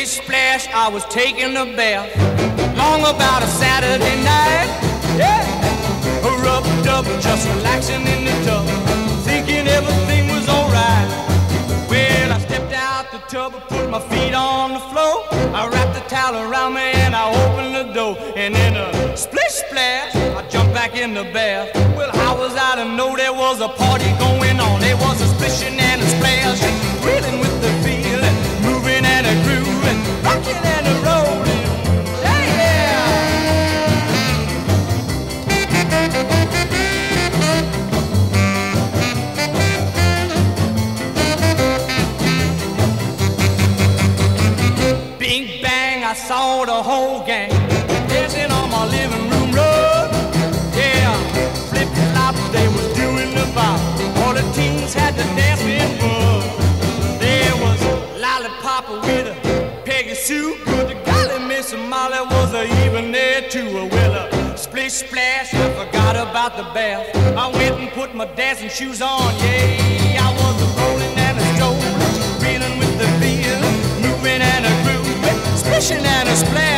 Splish splash, I was taking a bath. Long about a Saturday night. Yeah. Rubbed up, just relaxing in the tub. Thinking everything was alright. Well, I stepped out the tub put my feet on the floor. I wrapped the towel around me and I opened the door. And in a splish splash, I jumped back in the bath. Well, how was I to know there was a party going on? There was a splishing and a splash, I saw the whole gang dancing on my living room rug. Yeah, flip flop, they was doing the bop. All the teens had dance with bug. There was Lollipop with a Peggy Sue. Good to golly, Miss Molly was a even there too. Well, a splish splash, I forgot about the bath. I went and put my dancing shoes on. Yeah, I was reeling